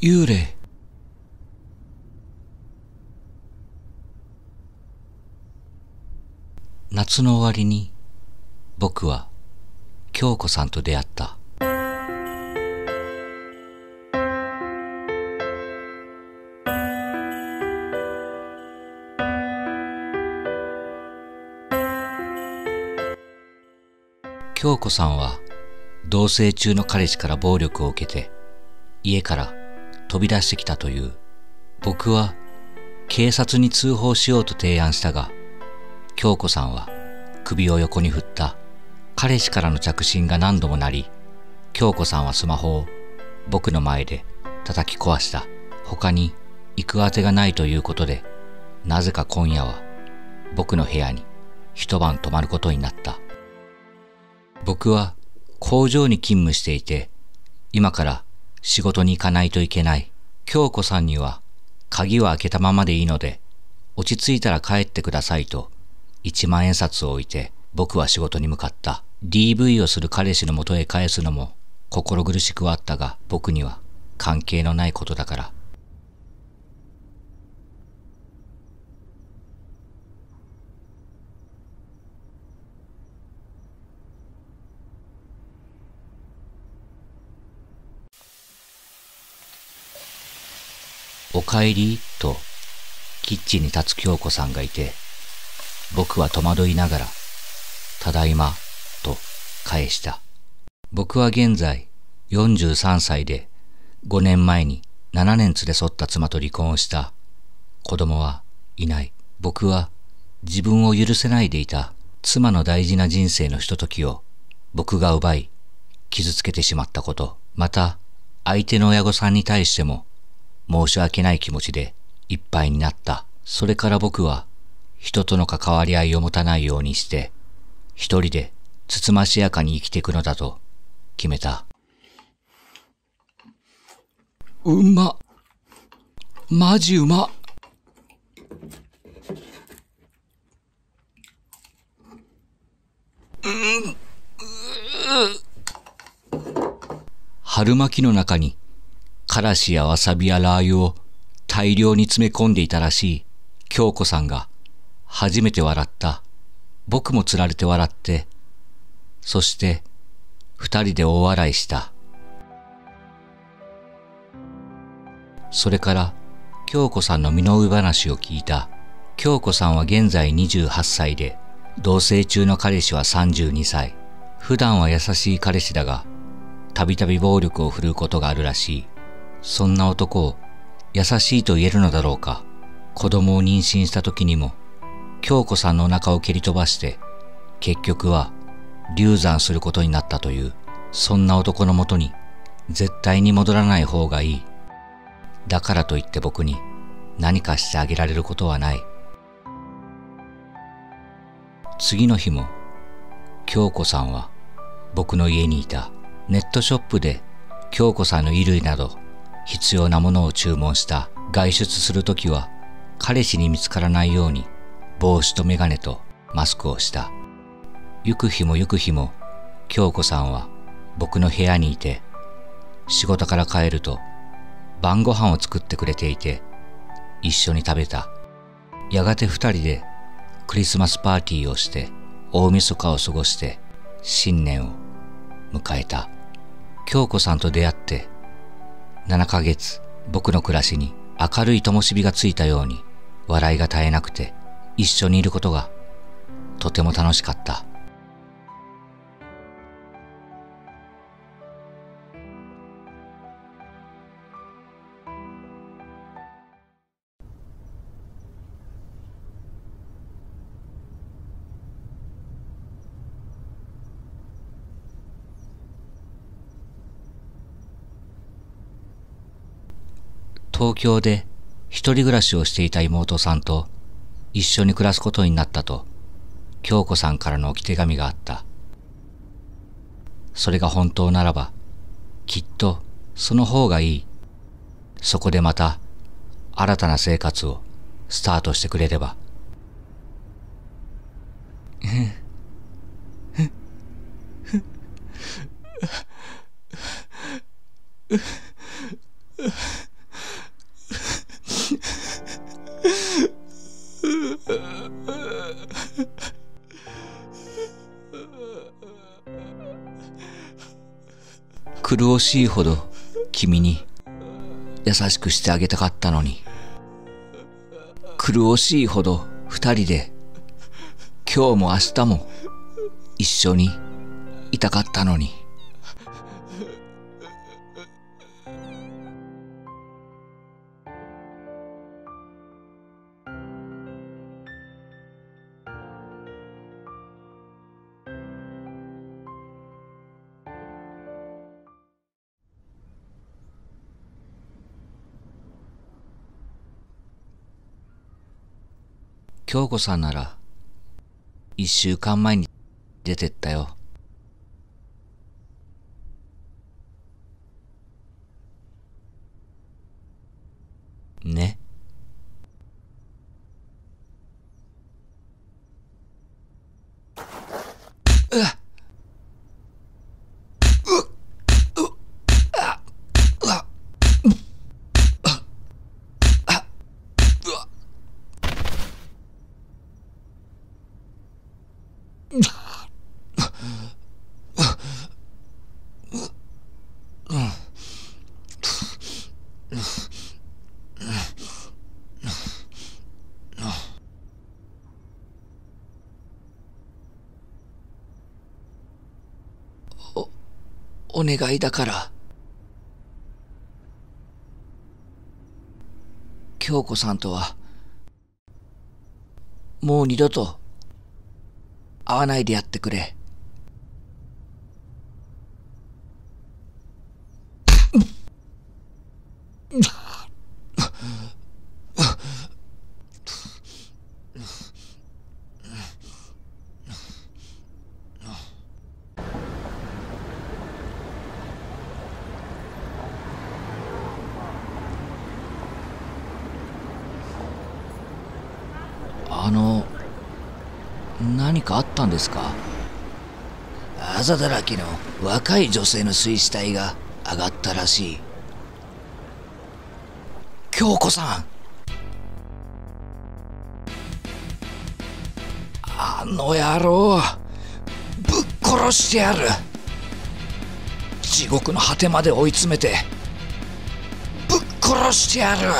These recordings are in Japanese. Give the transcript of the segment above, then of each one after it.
幽霊。夏の終わりに僕は京子さんと出会った。京子さんは同棲中の彼氏から暴力を受けて家から飛び出してきたという。僕は警察に通報しようと提案したが、京子さんは首を横に振った。彼氏からの着信が何度も鳴り、京子さんはスマホを僕の前で叩き壊した。他に行くあてがないということで、なぜか今夜は僕の部屋に一晩泊まることになった。僕は工場に勤務していて、今から仕事に行かないといけない。京子さんには鍵は開けたままでいいので、落ち着いたら帰ってくださいと一万円札を置いて僕は仕事に向かった。DV をする彼氏の元へ返すのも心苦しくはあったが僕には関係のないことだから。お帰りとキッチンに立つ京子さんがいて、僕は戸惑いながら、ただいまと返した。僕は現在43歳で5年前に7年連れ添った妻と離婚をした。子供はいない。僕は自分を許せないでいた妻の大事な人生のひとときを僕が奪い傷つけてしまったこと、また相手の親御さんに対しても申し訳ない気持ちでいっぱいになった。それから僕は人との関わり合いを持たないようにして、一人でつつましやかに生きていくのだと決めた。うま。マジうま。うん、春巻きの中にからしやわさびやラー油を大量に詰め込んでいたらしい京子さんが初めて笑った。僕も釣られて笑って、そして二人で大笑いした。それから京子さんの身の上話を聞いた。京子さんは現在28歳で、同棲中の彼氏は32歳。普段は優しい彼氏だが、たびたび暴力を振るうことがあるらしい。そんな男を優しいと言えるのだろうか。子供を妊娠した時にも、京子さんのお腹を蹴り飛ばして、結局は流産することになったという、そんな男のもとに絶対に戻らない方がいい。だからといって僕に何かしてあげられることはない。次の日も、京子さんは僕の家にいた。ネットショップで京子さんの衣類など必要なものを注文した外出するときは彼氏に見つからないように帽子とメガネとマスクをした。行く日も行く日も京子さんは僕の部屋にいて仕事から帰ると晩ご飯を作ってくれていて一緒に食べた。やがて二人でクリスマスパーティーをして大晦日を過ごして新年を迎えた。京子さんと出会って7ヶ月、僕の暮らしに明るい灯火がついたように、笑いが絶えなくて、一緒にいることが、とても楽しかった。東京で一人暮らしをしていた妹さんと一緒に暮らすことになったと、京子さんからの置き手紙があった。それが本当ならば、きっとその方がいい。そこでまた新たな生活をスタートしてくれれば。苦しいほど君に優しくしてあげたかったのに。苦しいほど二人で今日も明日も一緒にいたかったのに。京子さんなら一週間前に出てったよ。ね。うっ。お願いだから。京子さんとは、もう二度と会わないでやってくれ。あの、何かあったんですか？あざだらけの若い女性の水死体が上がったらしい。京子さん。あの野郎ぶっ殺してやる。地獄の果てまで追い詰めてぶっ殺してやる。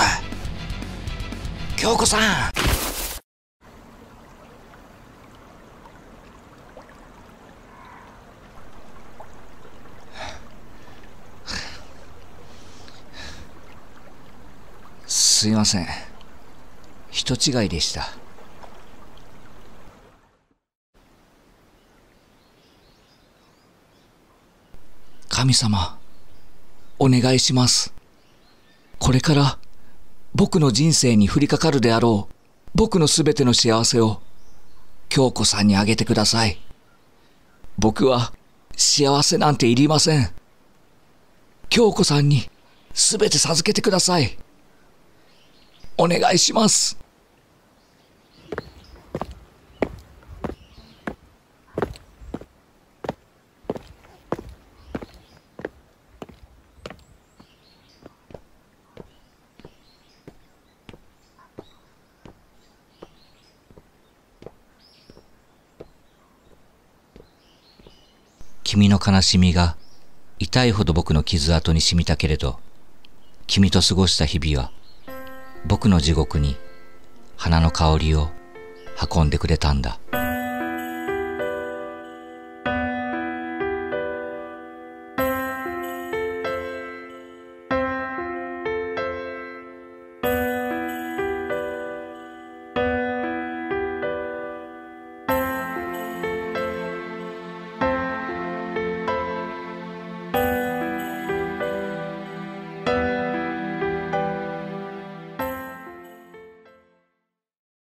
京子さん。すいません。人違いでした。神様お願いします。これから僕の人生に降りかかるであろう僕のすべての幸せを京子さんにあげてください。僕は幸せなんていりません。京子さんにすべて授けてください。お願いします。君の悲しみが痛いほど僕の傷跡に染みたけれど君と過ごした日々は僕の地獄に花の香りを運んでくれたんだ。